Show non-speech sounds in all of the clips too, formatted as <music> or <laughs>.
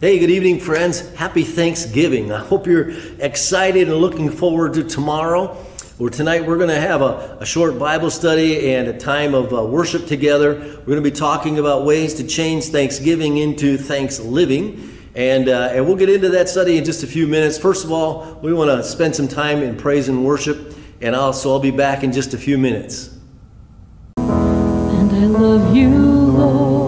Hey, good evening, friends. Happy Thanksgiving. I hope you're excited and looking forward to tomorrow. Where tonight we're going to have a, a short Bible study and a time of uh, worship together. We're going to be talking about ways to change Thanksgiving into thanks living. And, uh, and we'll get into that study in just a few minutes. First of all, we want to spend some time in praise and worship. And also, I'll be back in just a few minutes. And I love you, Lord.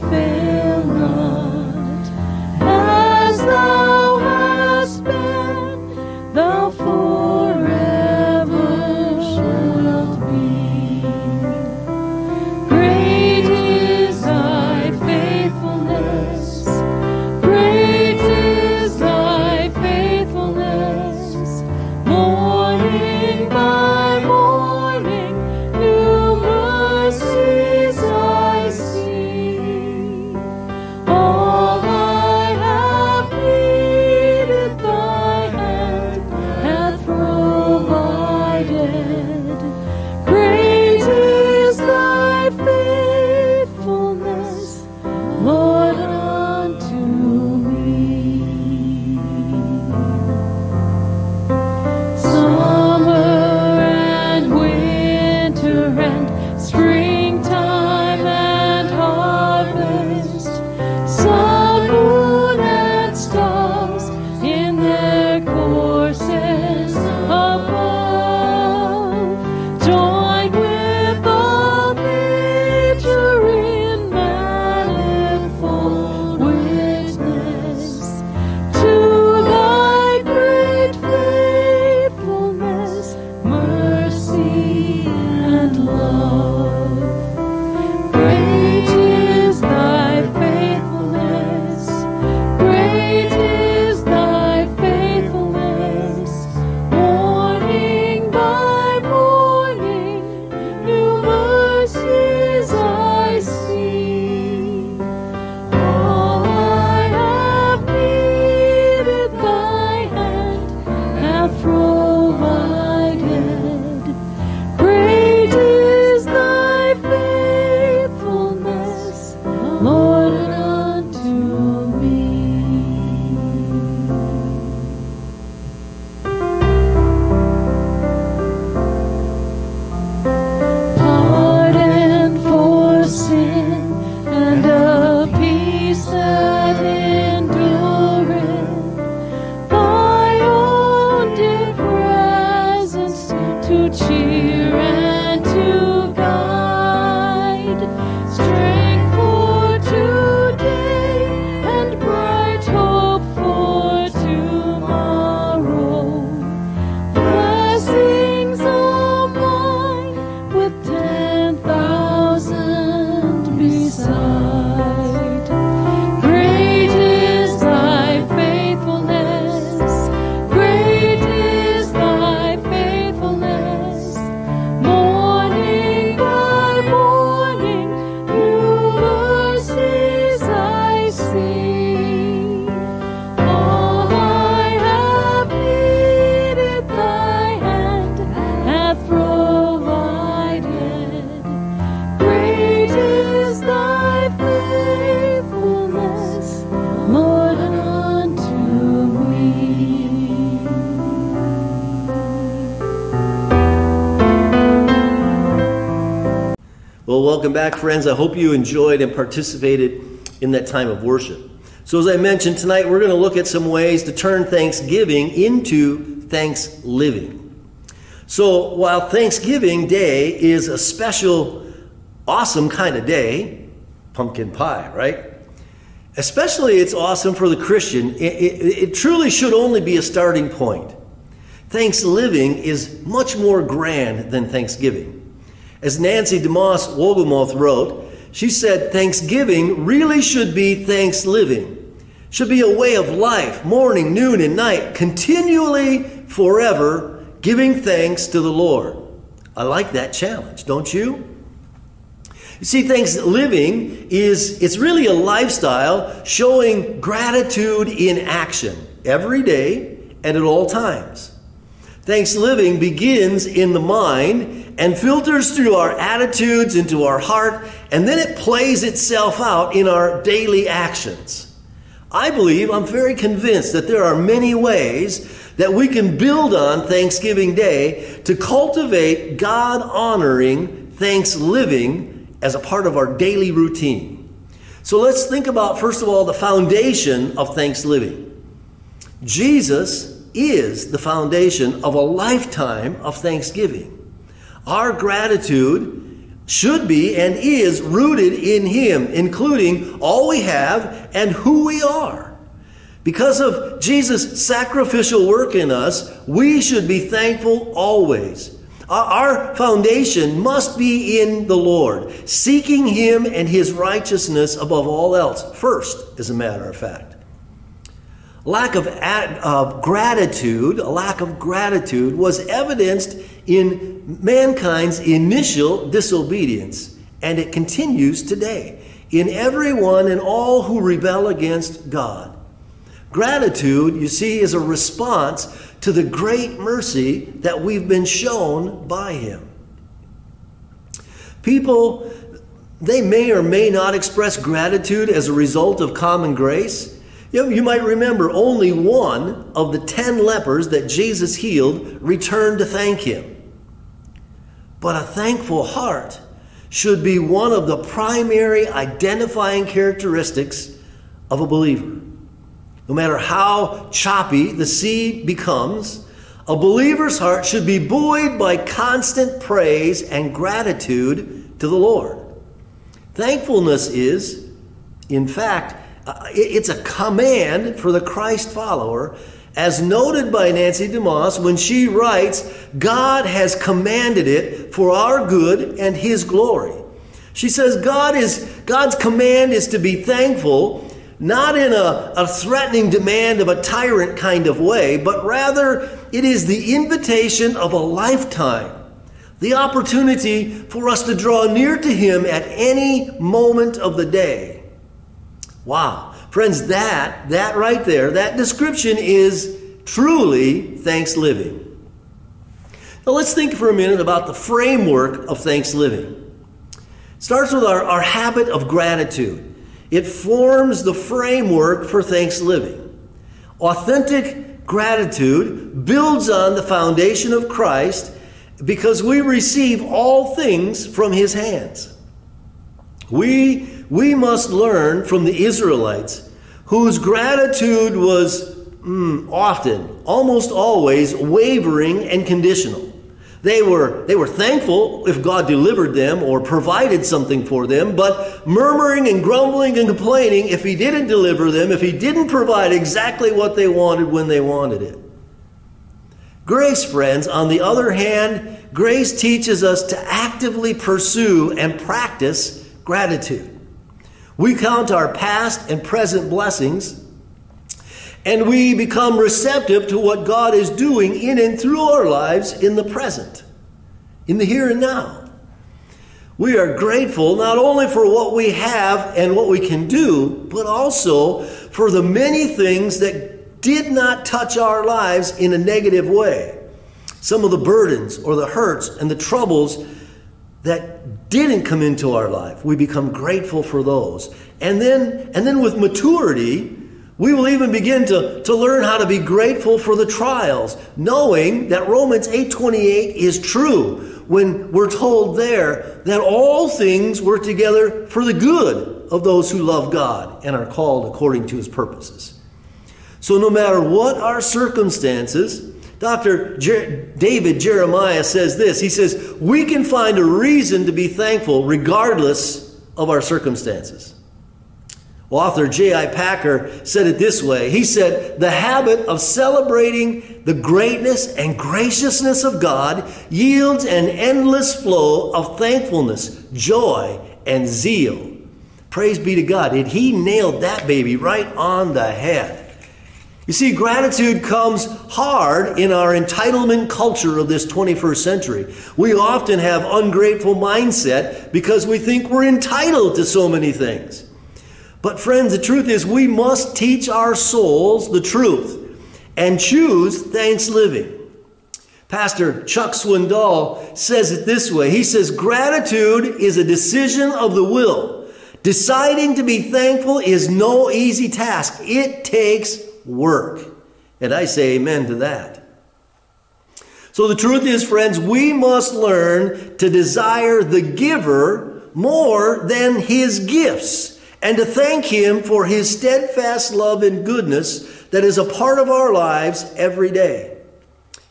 faith. Welcome back, friends. I hope you enjoyed and participated in that time of worship. So, as I mentioned tonight, we're going to look at some ways to turn Thanksgiving into thanks living. So, while Thanksgiving Day is a special, awesome kind of day, pumpkin pie, right? Especially, it's awesome for the Christian. It, it, it truly should only be a starting point. Thanks living is much more grand than Thanksgiving. As Nancy DeMoss Wolgemuth wrote, she said, Thanksgiving really should be thanks living, should be a way of life, morning, noon, and night, continually, forever, giving thanks to the Lord. I like that challenge, don't you? You see, thanks living is it's really a lifestyle showing gratitude in action every day and at all times. Thanks living begins in the mind and filters through our attitudes into our heart, and then it plays itself out in our daily actions. I believe, I'm very convinced that there are many ways that we can build on Thanksgiving Day to cultivate God honoring thanks living as a part of our daily routine. So let's think about, first of all, the foundation of thanks living. Jesus is the foundation of a lifetime of thanksgiving. Our gratitude should be and is rooted in Him, including all we have and who we are. Because of Jesus' sacrificial work in us, we should be thankful always. Our foundation must be in the Lord, seeking Him and His righteousness above all else, first, as a matter of fact. Lack of, of gratitude, a lack of gratitude was evidenced in mankind's initial disobedience, and it continues today in everyone and all who rebel against God. Gratitude, you see, is a response to the great mercy that we've been shown by Him. People, they may or may not express gratitude as a result of common grace. You, you might remember only one of the ten lepers that Jesus healed returned to thank him. But a thankful heart should be one of the primary identifying characteristics of a believer. No matter how choppy the sea becomes, a believer's heart should be buoyed by constant praise and gratitude to the Lord. Thankfulness is, in fact, uh, it's a command for the Christ follower, as noted by Nancy DeMoss when she writes, God has commanded it for our good and His glory. She says God is God's command is to be thankful, not in a, a threatening demand of a tyrant kind of way, but rather it is the invitation of a lifetime the opportunity for us to draw near to Him at any moment of the day. Wow. Friends, that, that right there, that description is truly thanks living. Now let's think for a minute about the framework of thanks living. It starts with our, our habit of gratitude. It forms the framework for thanks living. Authentic gratitude builds on the foundation of Christ because we receive all things from his hands. We we must learn from the Israelites, whose gratitude was mm, often, almost always, wavering and conditional. They were, they were thankful if God delivered them or provided something for them, but murmuring and grumbling and complaining if He didn't deliver them, if He didn't provide exactly what they wanted when they wanted it. Grace, friends, on the other hand, grace teaches us to actively pursue and practice gratitude. We count our past and present blessings, and we become receptive to what God is doing in and through our lives in the present, in the here and now. We are grateful not only for what we have and what we can do, but also for the many things that did not touch our lives in a negative way. Some of the burdens or the hurts and the troubles that didn't come into our life. We become grateful for those. And then, and then with maturity, we will even begin to, to learn how to be grateful for the trials, knowing that Romans 8:28 is true. when we're told there that all things work together for the good of those who love God and are called according to his purposes. So, no matter what our circumstances, Dr. Jer- David Jeremiah says this. He says, We can find a reason to be thankful regardless of our circumstances. Well, Author J.I. Packer said it this way He said, The habit of celebrating the greatness and graciousness of God yields an endless flow of thankfulness, joy, and zeal. Praise be to God. And he nailed that baby right on the head. You see, gratitude comes hard in our entitlement culture of this 21st century. We often have ungrateful mindset because we think we're entitled to so many things. But, friends, the truth is, we must teach our souls the truth and choose thanks living. Pastor Chuck Swindoll says it this way He says, Gratitude is a decision of the will. Deciding to be thankful is no easy task, it takes work. And I say amen to that. So the truth is, friends, we must learn to desire the giver more than his gifts and to thank Him for His steadfast love and goodness that is a part of our lives every day.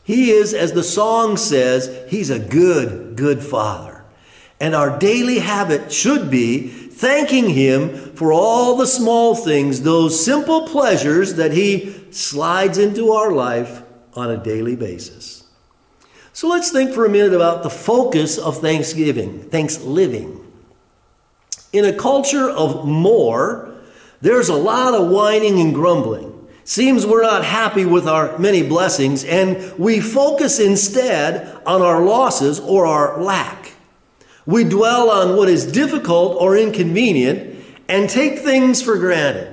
He is, as the song says, He's a good, good Father. And our daily habit should be thanking Him for all the small things, those simple pleasures that He slides into our life on a daily basis. So let's think for a minute about the focus of Thanksgiving, thanks living. In a culture of more, there's a lot of whining and grumbling. Seems we're not happy with our many blessings, and we focus instead on our losses or our lack. We dwell on what is difficult or inconvenient and take things for granted.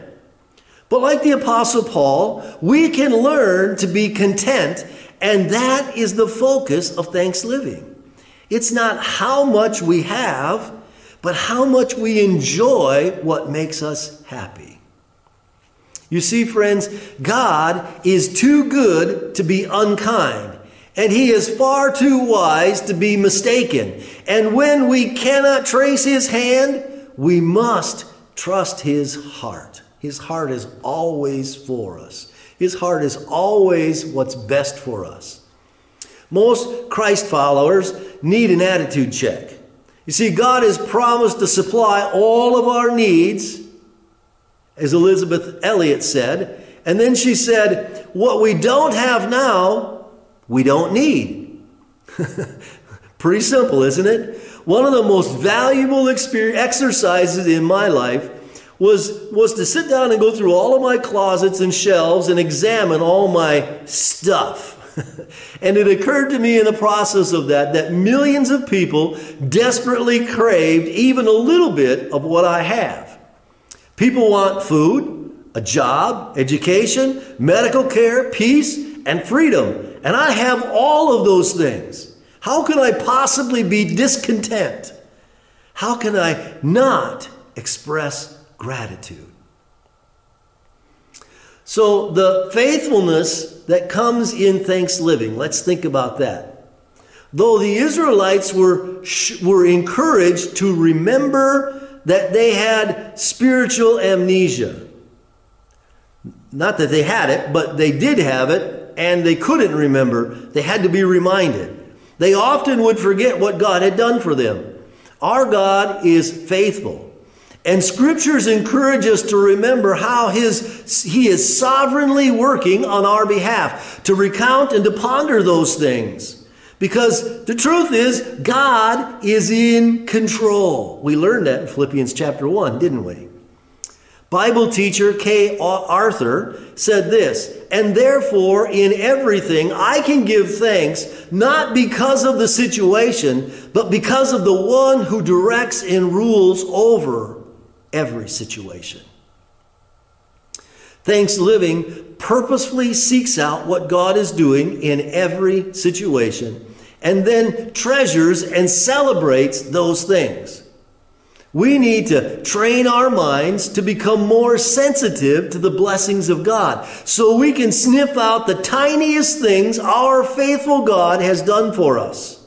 But like the Apostle Paul, we can learn to be content, and that is the focus of thanksgiving. It's not how much we have, but how much we enjoy what makes us happy. You see, friends, God is too good to be unkind, and He is far too wise to be mistaken. And when we cannot trace His hand, we must trust His heart. His heart is always for us, His heart is always what's best for us. Most Christ followers need an attitude check. You see, God has promised to supply all of our needs, as Elisabeth Elliot said. And then she said, What we don't have now, we don't need. <laughs> Pretty simple, isn't it? One of the most valuable exercises in my life was, was to sit down and go through all of my closets and shelves and examine all my stuff. <laughs> and it occurred to me in the process of that that millions of people desperately craved even a little bit of what I have. People want food, a job, education, medical care, peace, and freedom. And I have all of those things. How can I possibly be discontent? How can I not express gratitude? So, the faithfulness that comes in thanksgiving, let's think about that. Though the Israelites were, were encouraged to remember that they had spiritual amnesia. Not that they had it, but they did have it, and they couldn't remember. They had to be reminded. They often would forget what God had done for them. Our God is faithful. And scriptures encourage us to remember how his, he is sovereignly working on our behalf, to recount and to ponder those things. Because the truth is, God is in control. We learned that in Philippians chapter 1, didn't we? Bible teacher Kay Arthur said this, and therefore in everything I can give thanks, not because of the situation, but because of the one who directs and rules over every situation. Thanks Living purposefully seeks out what God is doing in every situation and then treasures and celebrates those things. We need to train our minds to become more sensitive to the blessings of God so we can sniff out the tiniest things our faithful God has done for us.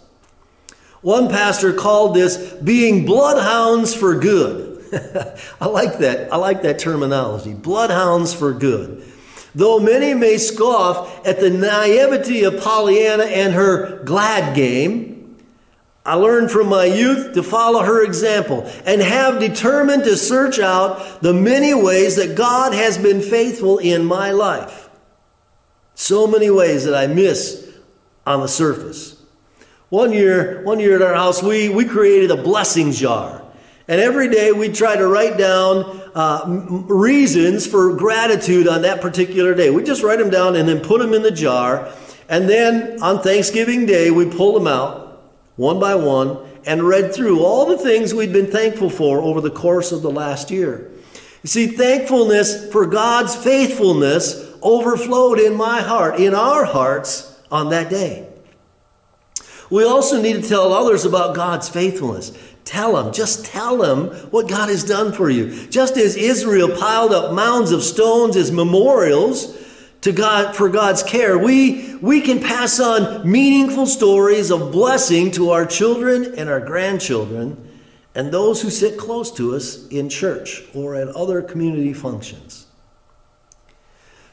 One pastor called this being bloodhounds for good. <laughs> I like that. I like that terminology. Bloodhounds for good. Though many may scoff at the naivety of Pollyanna and her glad game, I learned from my youth to follow her example and have determined to search out the many ways that God has been faithful in my life. So many ways that I miss on the surface. One year, one year at our house, we, we created a blessing jar. And every day we try to write down uh, reasons for gratitude on that particular day. We just write them down and then put them in the jar. And then on Thanksgiving Day, we pull them out one by one and read through all the things we'd been thankful for over the course of the last year. You see, thankfulness for God's faithfulness overflowed in my heart, in our hearts on that day. We also need to tell others about God's faithfulness. Tell them, just tell them what God has done for you. Just as Israel piled up mounds of stones as memorials to God for God's care, we, we can pass on meaningful stories of blessing to our children and our grandchildren and those who sit close to us in church or at other community functions.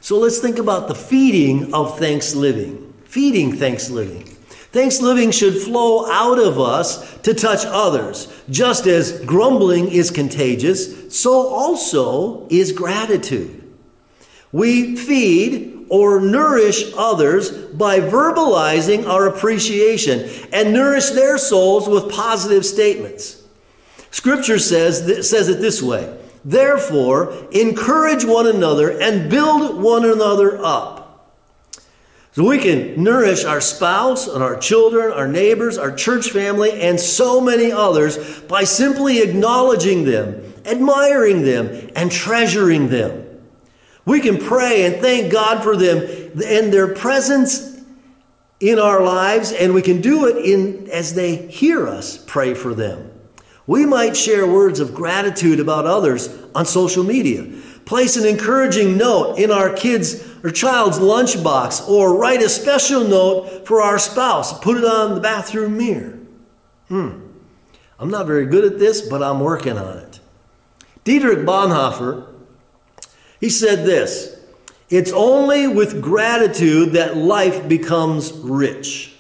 So let's think about the feeding of thanks living. Feeding thanks living. Thanks living should flow out of us to touch others. Just as grumbling is contagious, so also is gratitude. We feed or nourish others by verbalizing our appreciation and nourish their souls with positive statements. Scripture says, says it this way Therefore, encourage one another and build one another up so we can nourish our spouse and our children, our neighbors, our church family, and so many others by simply acknowledging them, admiring them, and treasuring them. We can pray and thank God for them and their presence in our lives, and we can do it in as they hear us pray for them. We might share words of gratitude about others on social media. Place an encouraging note in our kids' or child's lunchbox, or write a special note for our spouse. Put it on the bathroom mirror. Hmm. I'm not very good at this, but I'm working on it. Dietrich Bonhoeffer, he said this It's only with gratitude that life becomes rich.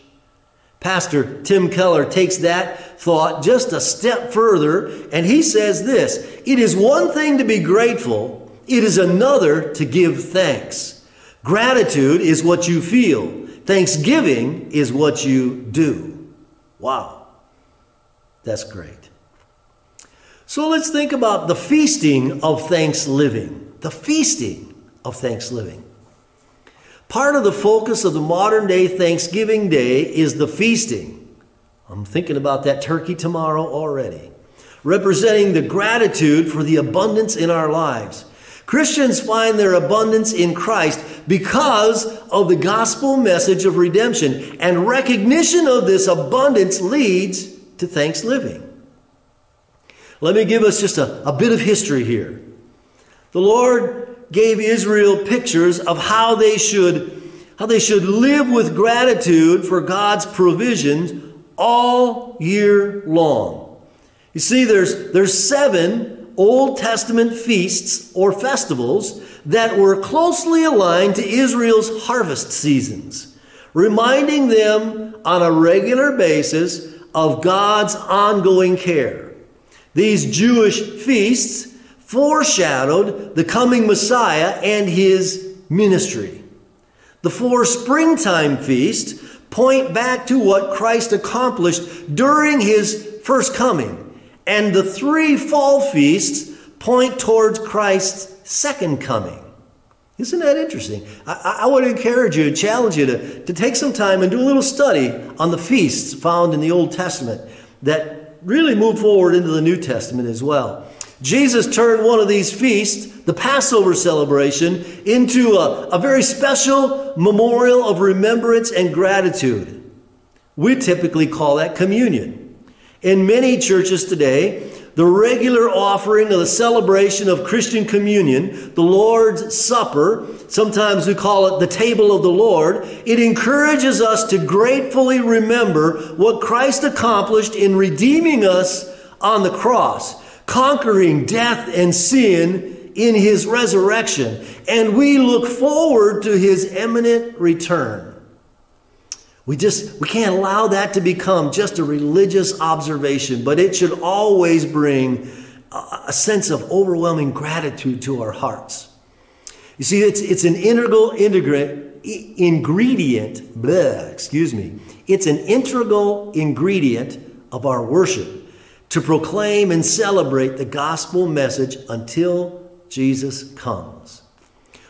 Pastor Tim Keller takes that thought just a step further, and he says this It is one thing to be grateful, it is another to give thanks. Gratitude is what you feel. Thanksgiving is what you do. Wow. That's great. So let's think about the feasting of thanksgiving. The feasting of thanksgiving. Part of the focus of the modern day Thanksgiving Day is the feasting. I'm thinking about that turkey tomorrow already. Representing the gratitude for the abundance in our lives. Christians find their abundance in Christ because of the gospel message of redemption, and recognition of this abundance leads to thanksgiving. Let me give us just a, a bit of history here. The Lord gave Israel pictures of how they should how they should live with gratitude for God's provisions all year long. You see, there's, there's seven Old Testament feasts or festivals that were closely aligned to Israel's harvest seasons, reminding them on a regular basis of God's ongoing care. These Jewish feasts foreshadowed the coming Messiah and his ministry. The four springtime feasts point back to what Christ accomplished during his first coming and the three fall feasts point towards Christ's second coming. Isn't that interesting? I, I would encourage you, challenge you to, to take some time and do a little study on the feasts found in the Old Testament that really move forward into the New Testament as well. Jesus turned one of these feasts, the Passover celebration, into a, a very special memorial of remembrance and gratitude. We typically call that communion. In many churches today, the regular offering of the celebration of Christian communion, the Lord's Supper, sometimes we call it the table of the Lord, it encourages us to gratefully remember what Christ accomplished in redeeming us on the cross, conquering death and sin in his resurrection, and we look forward to his imminent return. We just we can't allow that to become just a religious observation, but it should always bring a, sense of overwhelming gratitude to our hearts. You see, it's it's an integral integrant ingredient. Excuse me. It's an integral ingredient of our worship to proclaim and celebrate the gospel message until Jesus comes.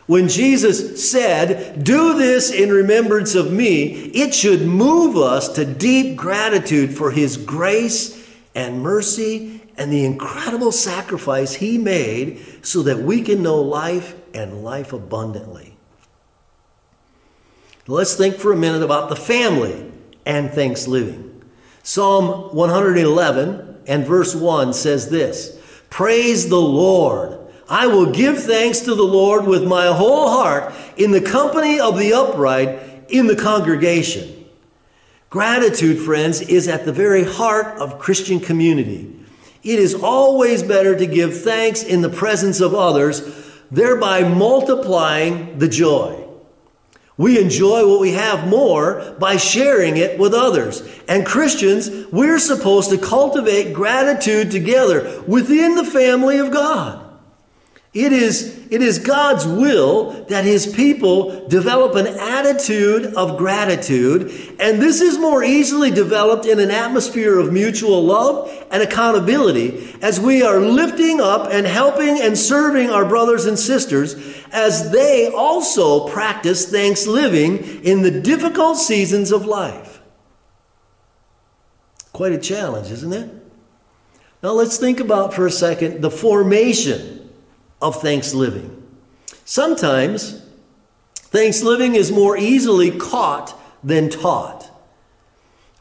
When Jesus said, Do this in remembrance of me, it should move us to deep gratitude for his grace and mercy and the incredible sacrifice he made so that we can know life and life abundantly. Let's think for a minute about the family and thanksgiving. Psalm 111 and verse 1 says this Praise the Lord. I will give thanks to the Lord with my whole heart in the company of the upright in the congregation. Gratitude, friends, is at the very heart of Christian community. It is always better to give thanks in the presence of others, thereby multiplying the joy. We enjoy what we have more by sharing it with others. And Christians, we're supposed to cultivate gratitude together within the family of God. It is, it is God's will that his people develop an attitude of gratitude, and this is more easily developed in an atmosphere of mutual love and accountability as we are lifting up and helping and serving our brothers and sisters as they also practice thanksgiving in the difficult seasons of life. Quite a challenge, isn't it? Now let's think about for a second the formation of thanksgiving. Sometimes thanksgiving is more easily caught than taught.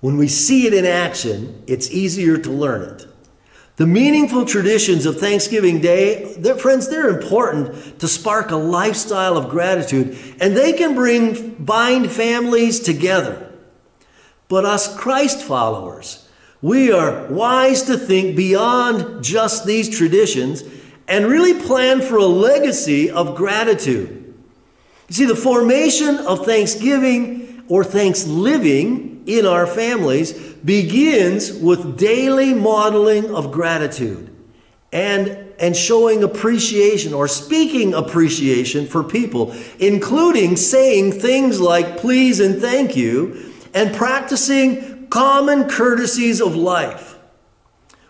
When we see it in action, it's easier to learn it. The meaningful traditions of Thanksgiving Day, they're, friends, they're important to spark a lifestyle of gratitude, and they can bring bind families together. But us Christ followers, we are wise to think beyond just these traditions and really plan for a legacy of gratitude. You see, the formation of thanksgiving or thanksgiving in our families begins with daily modeling of gratitude and, and showing appreciation or speaking appreciation for people, including saying things like please and thank you and practicing common courtesies of life.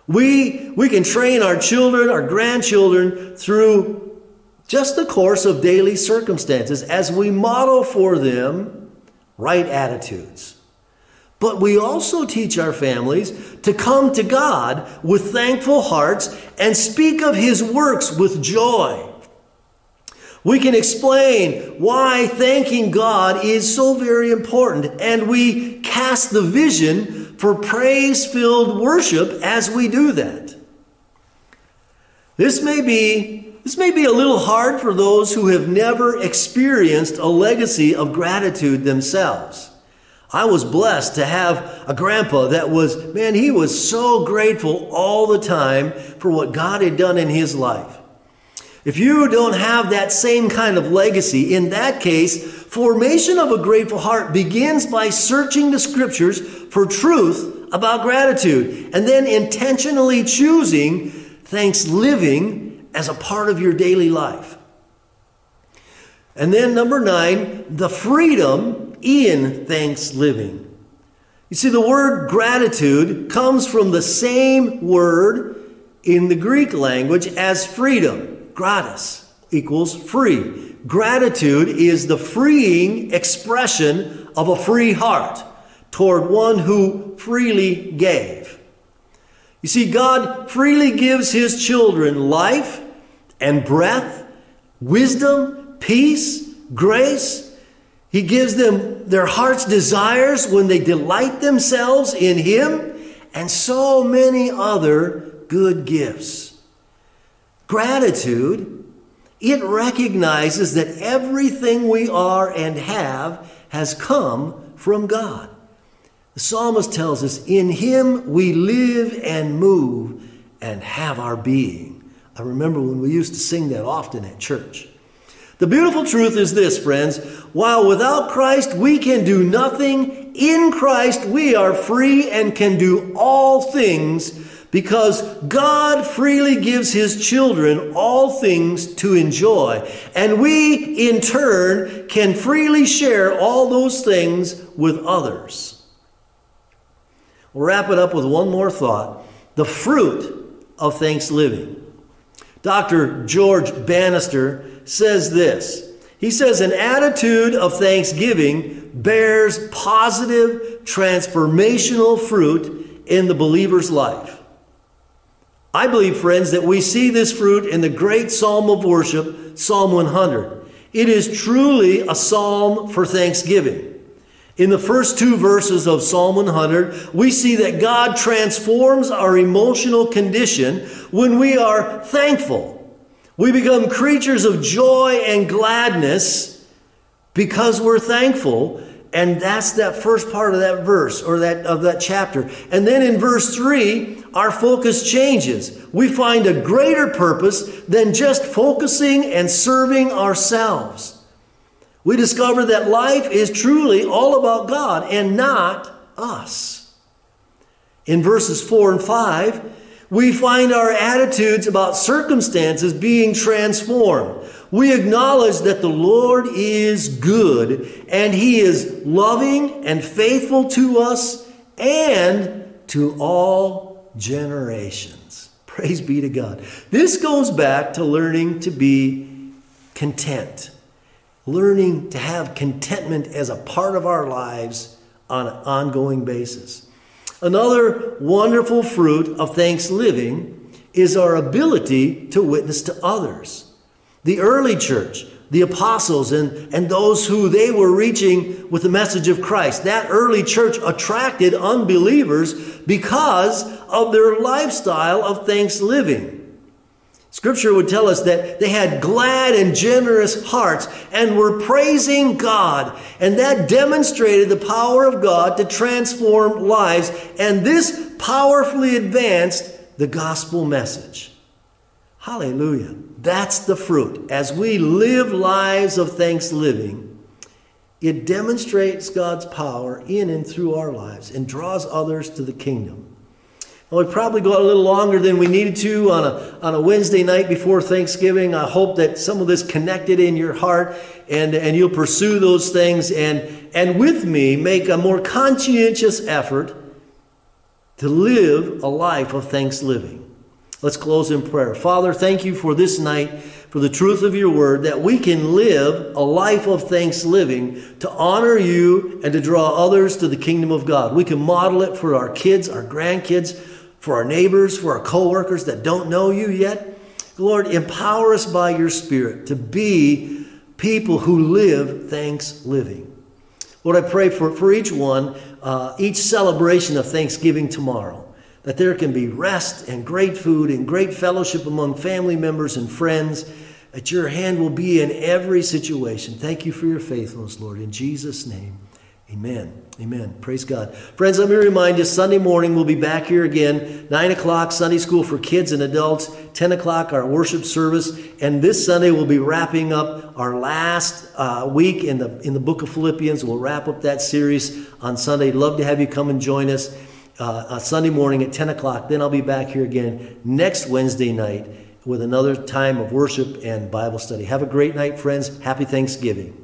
We, we can train our children, our grandchildren through just the course of daily circumstances as we model for them right attitudes. But we also teach our families to come to God with thankful hearts and speak of His works with joy. We can explain why thanking God is so very important, and we cast the vision for praise filled worship as we do that. This may be this may be a little hard for those who have never experienced a legacy of gratitude themselves. I was blessed to have a grandpa that was, man, he was so grateful all the time for what God had done in his life. If you don't have that same kind of legacy, in that case, formation of a grateful heart begins by searching the scriptures for truth about gratitude and then intentionally choosing thanks living as a part of your daily life. And then, number nine, the freedom in thanksgiving. You see, the word gratitude comes from the same word in the Greek language as freedom gratis equals free. Gratitude is the freeing expression of a free heart toward one who freely gave. You see, God freely gives His children life and breath, wisdom, peace, grace. He gives them their heart's desires when they delight themselves in Him, and so many other good gifts. Gratitude, it recognizes that everything we are and have has come from God. The psalmist tells us, In him we live and move and have our being. I remember when we used to sing that often at church. The beautiful truth is this, friends. While without Christ we can do nothing, in Christ we are free and can do all things because God freely gives His children all things to enjoy. And we, in turn, can freely share all those things with others. We'll wrap it up with one more thought the fruit of thanksgiving. Dr. George Bannister says this. He says, an attitude of thanksgiving bears positive, transformational fruit in the believer's life. I believe, friends, that we see this fruit in the great psalm of worship, Psalm 100. It is truly a psalm for thanksgiving. In the first two verses of Psalm 100, we see that God transforms our emotional condition when we are thankful. We become creatures of joy and gladness because we're thankful. And that's that first part of that verse or that of that chapter. And then in verse 3, our focus changes. We find a greater purpose than just focusing and serving ourselves. We discover that life is truly all about God and not us. In verses 4 and 5, we find our attitudes about circumstances being transformed. We acknowledge that the Lord is good and He is loving and faithful to us and to all generations. Praise be to God. This goes back to learning to be content learning to have contentment as a part of our lives on an ongoing basis. Another wonderful fruit of thanksgiving is our ability to witness to others. The early church, the apostles, and, and those who they were reaching with the message of Christ, that early church attracted unbelievers because of their lifestyle of thanksgiving. Scripture would tell us that they had glad and generous hearts and were praising God. And that demonstrated the power of God to transform lives. And this powerfully advanced the gospel message. Hallelujah. That's the fruit. As we live lives of thanksgiving, it demonstrates God's power in and through our lives and draws others to the kingdom. Well, we probably go a little longer than we needed to on a, on a Wednesday night before Thanksgiving. I hope that some of this connected in your heart and, and you'll pursue those things and, and with me make a more conscientious effort to live a life of thanksgiving. Let's close in prayer. Father, thank you for this night, for the truth of your word, that we can live a life of thanksgiving to honor you and to draw others to the kingdom of God. We can model it for our kids, our grandkids, for our neighbors, for our coworkers that don't know you yet. Lord, empower us by your Spirit to be people who live thanks living. Lord, I pray for, for each one, uh, each celebration of Thanksgiving tomorrow, that there can be rest and great food and great fellowship among family members and friends, that your hand will be in every situation. Thank you for your faithfulness, Lord. In Jesus' name. Amen. Amen. Praise God. Friends, let me remind you Sunday morning we'll be back here again. 9 o'clock, Sunday school for kids and adults. 10 o'clock, our worship service. And this Sunday we'll be wrapping up our last uh, week in the, in the book of Philippians. We'll wrap up that series on Sunday. Love to have you come and join us uh, Sunday morning at 10 o'clock. Then I'll be back here again next Wednesday night with another time of worship and Bible study. Have a great night, friends. Happy Thanksgiving.